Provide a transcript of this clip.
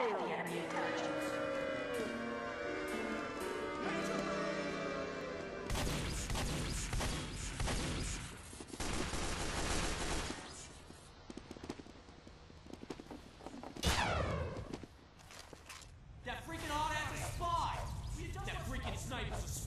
The enemy intelligence. That freaking odd ass spy! That freaking sniper's a spy!